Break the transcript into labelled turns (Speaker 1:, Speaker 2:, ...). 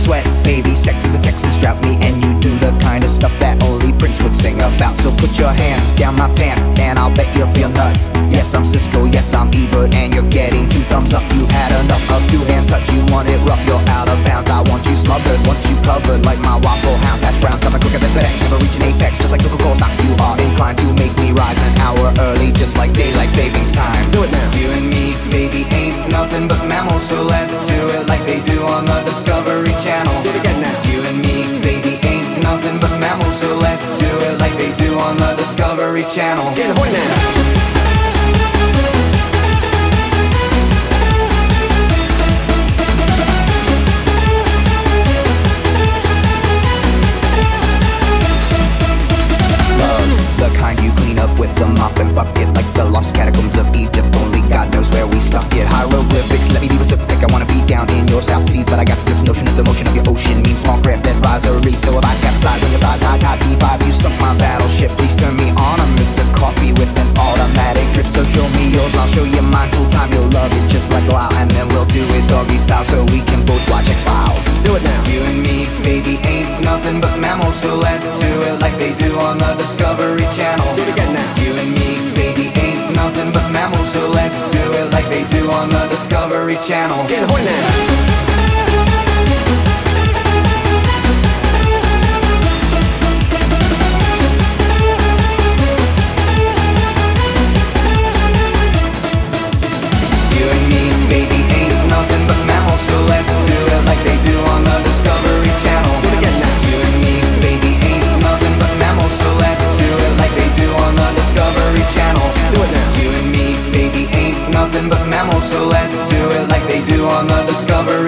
Speaker 1: sweat, baby. Sex is a Texas drought me, and you do the kind of stuff that only Prince would sing about. So put your hands down my pants, and I'll bet you'll feel nuts. Yes, I'm Cisco, yes, I'm Ebert, and you're getting two thumbs up. You had enough of two hand touch, you want it rough, you're out of bounds. I want you smothered, want you covered like my waffle house. Hash browns coming quicker than FedEx, never reach an apex, just like Coca-Cola stock. You are inclined to make me rise an hour early, just like daylight savings time. Do it now. You and me, baby, ain't nothing but mammals, so let's do it like they do on the do on the Discovery Channel. Get the point now. love The kind you clean up with a mop and bucket Like the lost catacombs of Egypt Only God knows where we stuck it Hieroglyphics, let me be specific I wanna be down in your South Seas But I got this notion of the motion of your ocean Means small craft advisory So if I capsize I'll show you mine Full time you'll love it just like Lau And then we'll do it doggy style So we can both watch X-Files Do it now. you and me, baby, ain't nothing but mammals, so let's do it like they do on the Discovery Channel. Do it again now. You and me, baby, ain't nothing but mammals, so let's do it like they do on the Discovery Channel. Get point now.